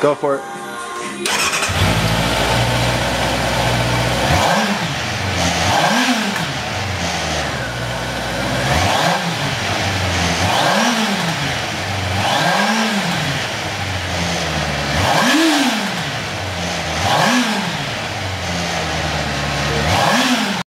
Go for it.